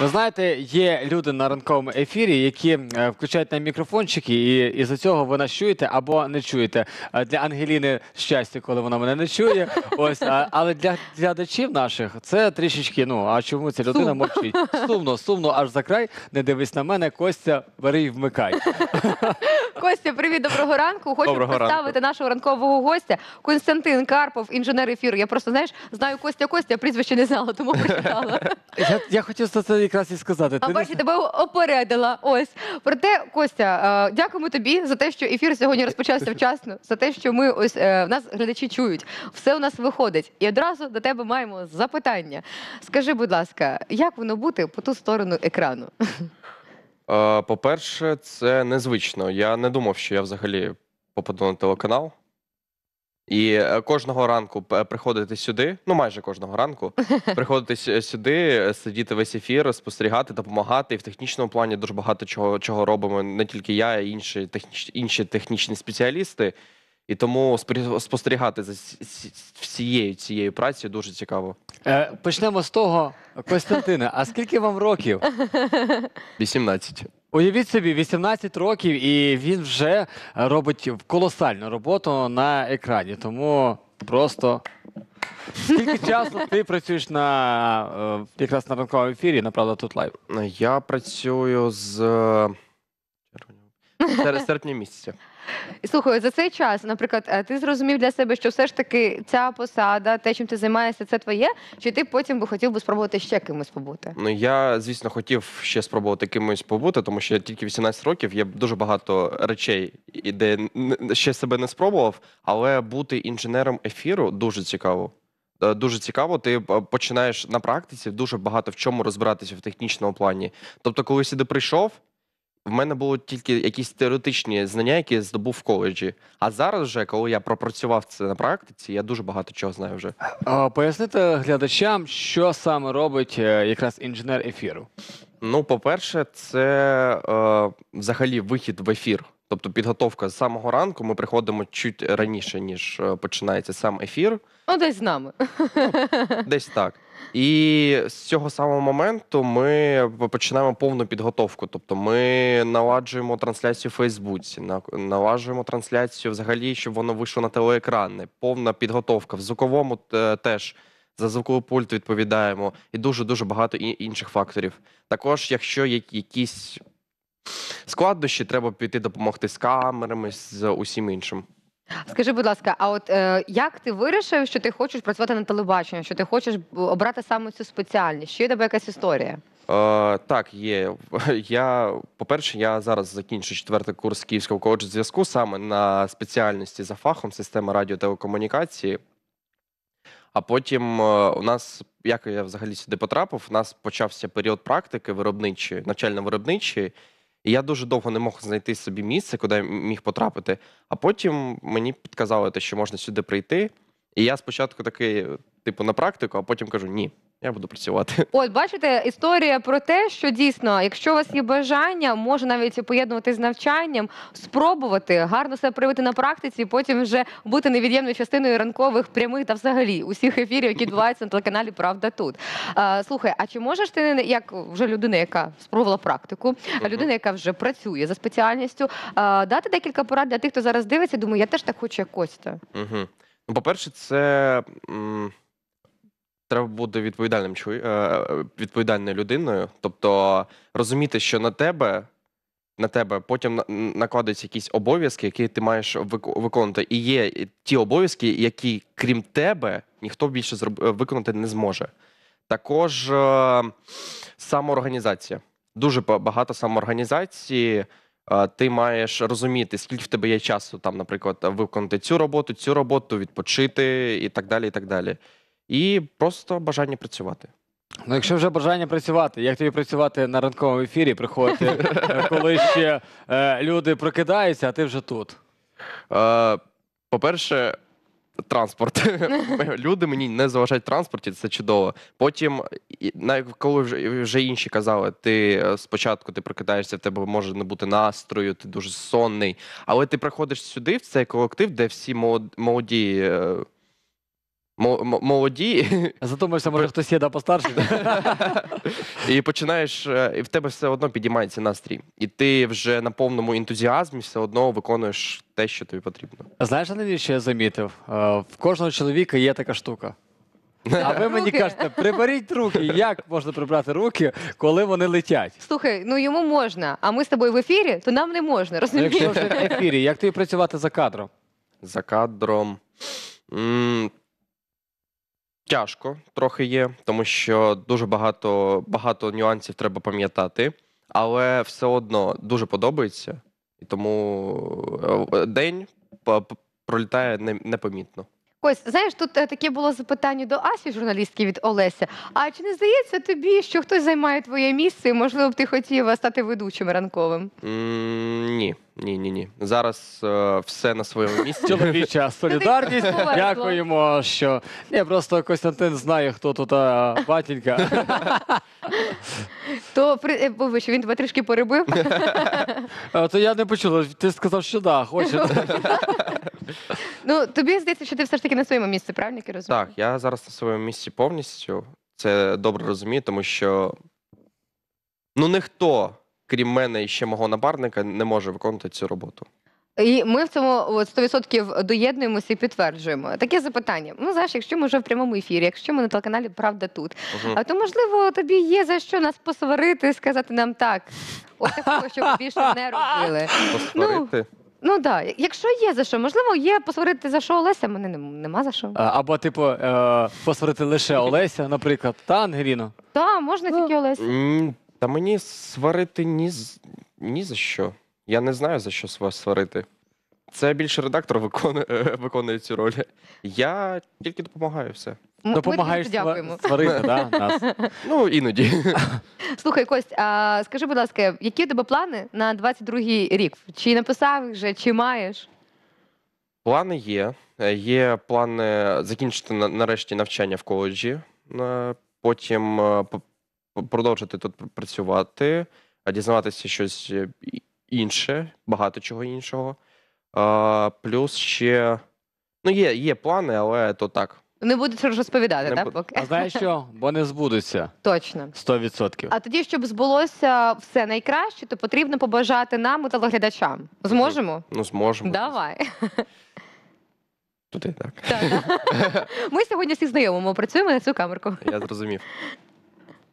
Ви знаєте, є люди на ранковому ефірі, які е, включають на мікрофончики, і, і за цього ви нас чуєте або не чуєте. Е, Для Ангеліни щастя, коли вона мене не чує. Ось, а, але для глядачів наших це трішечки. Ну а чому ця людина мовчить? Сумно, сумно аж за край. Не дивись на мене, Костя, бери і вмикай. Костя, привіт, доброго ранку. Хочу Доброго представити нашого ранкового гостя Константин Карпов, інженер ефіру. Я просто знаєш, знаю Костя Костя, а прізвище не знала, тому прочитала. Я, я хотів це- це якраз і сказати. А не тебе опередила. Ось проте, Костя, е, дякуємо тобі за те, що ефір сьогодні розпочався вчасно, за те, що ми ось е, нас глядачі чують. Все у нас виходить. І одразу до тебе маємо запитання. Скажи, будь ласка, як воно бути по ту сторону екрану? Е, По-перше, це незвично. Я не думав, що я взагалі попаду на телеканал. І е, кожного ранку приходити сюди, ну майже кожного ранку, приходити сюди, е, сидіти весь ефір, спостерігати, допомагати. І в технічному плані дуже багато чого, чого робимо не тільки я, а й інші, техніч, інші технічні спеціалісти. І тому спостерігати за всією цією працею дуже цікаво. Е, Почнемо з того, Костянтине, а скільки вам років? 18. Уявіть собі, 18 років, і він вже робить колосальну роботу на екрані. Тому просто скільки часу ти працюєш на е, якраз на ранковому ефірі, на ПравдаТУТ live? Я працюю з е, червня- сер- серпня місяця. І, Слухай, за цей час, наприклад, е, ти зрозумів для себе, що все ж таки ця посада, те, чим ти займаєшся, це твоє, чи ти потім би хотів би спробувати ще кимось побути? Ну я, звісно, хотів ще спробувати кимось побути, тому що я тільки 18 років. Є дуже багато речей, де ще себе не спробував, але бути інженером ефіру дуже цікаво. Е, Дуже цікаво, ти е, починаєш на практиці дуже багато в чому розбиратися в технічному плані. Тобто, коли сюди прийшов, в мене було тільки якісь теоретичні знання, які я здобув в коледжі. А зараз, вже, коли я пропрацював це на практиці, я дуже багато чого знаю вже. Пояснити глядачам, що саме робить е, якраз інженер ефіру. Ну, по-перше, це е, взагалі вихід в ефір. Тобто підготовка з самого ранку. Ми приходимо чуть раніше, ніж е, починається сам ефір. Ну, десь з нами. Десь так. І з цього самого моменту ми починаємо повну підготовку. Тобто ми наладжуємо трансляцію в Фейсбуці, на- наладжуємо трансляцію взагалі, щоб воно вийшло на телеекрани. Повна підготовка. В звуковому е, теж за звуковий пульт відповідаємо, і дуже дуже багато інших факторів. Також, якщо є якісь складнощі, треба піти допомогти з камерами, з усім іншим. Скажи, будь ласка, а от е, як ти вирішив, що ти хочеш працювати на телебаченні, що ти хочеш обрати саме цю спеціальність? Чи є тебе якась історія? Е, так, є. Я, по-перше, я зараз закінчу четвертий курс Київського коледжу зв'язку саме на спеціальності за фахом система радіотелекомунікації. А потім е, у нас, як я взагалі сюди потрапив, у нас почався період практики виробничої, навчально-виробничої. І я дуже довго не мог знайти собі місце, куди я міг потрапити. А потім мені підказали, те, що можна сюди прийти. І я спочатку такий, типу, на практику, а потім кажу: ні, я буду працювати. От бачите, історія про те, що дійсно, якщо у вас є бажання, може навіть поєднувати з навчанням, спробувати гарно себе проявити на практиці, і потім вже бути невід'ємною частиною ранкових прямих та взагалі усіх ефірів, які відбуваються на телеканалі Правда тут. А, слухай, а чи можеш ти, як вже людина, яка спробувала практику, а людина, яка вже працює за спеціальністю, а, дати декілька порад для тих, хто зараз дивиться, думаю, я теж так хочу, як Костя. Угу. Ну, по-перше, це м, треба бути відповідальним е, е, відповідальною людиною. Тобто розуміти, що на тебе, на тебе потім на- накладаються якісь обов'язки, які ти маєш вик- виконувати. І є ті обов'язки, які, крім тебе, ніхто більше е, виконати не зможе. Також самоорганізація. Дуже багато самоорганізації. Ти маєш розуміти, скільки в тебе є часу, там, наприклад, виконати цю роботу, цю роботу, відпочити і так далі. І так далі. І просто бажання працювати. Ну, якщо вже бажання працювати, як тобі працювати на ранковому ефірі, приходити, е, коли ще е, люди прокидаються, а ти вже тут. Е, По-перше, транспорт. Люди мені не заважають в транспорті, це чудово. Потім, коли вже, вже інші казали, ти е, спочатку ти прокидаєшся, в тебе може не бути настрою, ти дуже сонний. Але ти приходиш сюди, в цей колектив, де всі молод- молоді. Мо- мо- молоді, Задумався, може хтось є да постарше. і починаєш, е, і в тебе все одно підіймається настрій. І ти вже на повному ентузіазмі все одно виконуєш те, що тобі потрібно. Знаєш, Андрій, що я замітив? Е, В кожного чоловіка є така штука. А ви мені Руки. кажете, приберіть руки. Як можна прибрати руки, коли вони летять? Слухай, ну йому можна, а ми з тобою в ефірі, то нам не можна, Ну, розумієш? Якщо вже в ефірі, як тобі працювати за кадром? За кадром. М, Тяжко трохи є, тому що дуже багато, багато нюансів треба пам'ятати, але все одно дуже подобається. І тому е, день пролітає не- непомітно. Ось, знаєш, тут е, таке було запитання до Асі, журналістки від Олеся. А чи не здається тобі, що хтось займає твоє місце, і можливо б ти хотів е, стати ведучим ранковим? Ні, ні, ні, ні. Зараз е, все на своєму місці. Чоловіча солідарність. Повезло. Дякуємо, що Ні, просто Костянтин знає, хто тут а, батінька. То при е, вибач, він тебе трішки перебив. То я не почула. Ти сказав, що да, хоче. ну тобі здається, що ти все ж таки на своєму місці, правильно я розумію? Так, я зараз на своєму місці повністю. Це добре розумію, тому що ну ніхто, крім мене і ще мого напарника, не може виконувати цю роботу. І ми в цьому от, 100% доєднуємося і підтверджуємо. Таке запитання. Ну, знаєш, якщо ми вже в прямому ефірі, якщо ми на телеканалі Правда тут, Мгм. а то можливо тобі є за що нас посварити, сказати нам так. От такого, щоб більше не робили. Посварити. Ну так, якщо є за що, можливо, є посварити за що Олеся, мене нем- нема за що. Або, типу, е, посварити лише Олеся, наприклад, та Ангеліно. Так, можна тільки Олеся. М, Та мені сварити ні, з- ні за що. Я не знаю, за що вас сварити. Це більше редактор виконує, виконує цю роль. Я тільки допомагаю все. Ми Допомагаєш тобі дякуємо. сварити да, нас. Ну, іноді. Слухай, Кость, а скажи, будь ласка, які у тебе плани на 22-й рік? Чи написав вже, чи маєш? Плани є. Е, Є плани закінчити на- нарешті навчання в коледжі, е, потім е, продовжити тут пр- працювати, а дізнаватися щось е, і- інше, багато чого іншого. Плюс ще. Ну, є, є плани, але то так. Не будеш розповідати, Не так? буду. Поки? А знаєш що? Бо не збудуться Точно. 100%. А тоді, щоб збулося все найкраще, то потрібно побажати нам і телеглядачам. Зможемо? Ну, зможемо. Давай. Туди так. Так. Ми сьогодні всі знайомимо, працюємо на цю камерку. Я зрозумів.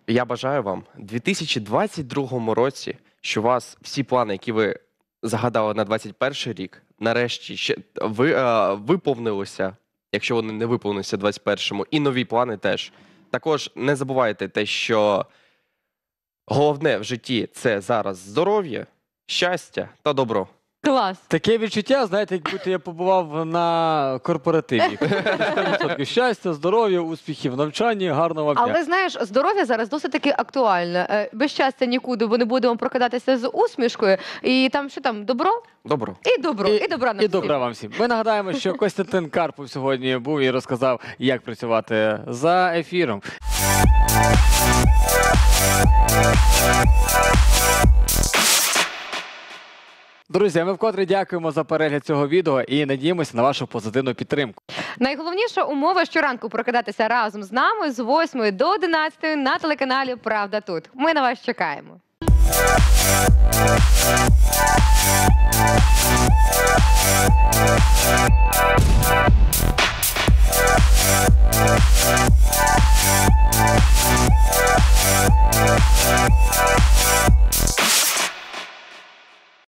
Я бажаю вам у 2022 році, що у вас всі плани, які ви загадали на 2021 рік, нарешті ще ви, е, виповнилися, якщо вони не виповнилися в 2021-му, і нові плани теж. Також не забувайте те, що головне в житті це зараз здоров'я, щастя та добро. Клас. Таке відчуття, знаєте, як будто я побував на корпоративі. 100% щастя, здоров'я, успіхів в навчанні, гарного вам дня. Але знаєш, здоров'я зараз досить таки актуальне. Е, Без щастя нікуди, бо не будемо прокидатися з усмішкою. І там що там, добро? Добро. І добро, і, добра на І добра вам всім. Ми нагадаємо, що Костянтин Карпов сьогодні був і розказав, як працювати за ефіром. Друзі, ми вкотре дякуємо за перегляд цього відео і надіємося на вашу позитивну підтримку. Найголовніша умова щоранку прокидатися разом з нами з 8 до 11 на телеканалі Правда тут. Ми на вас чекаємо.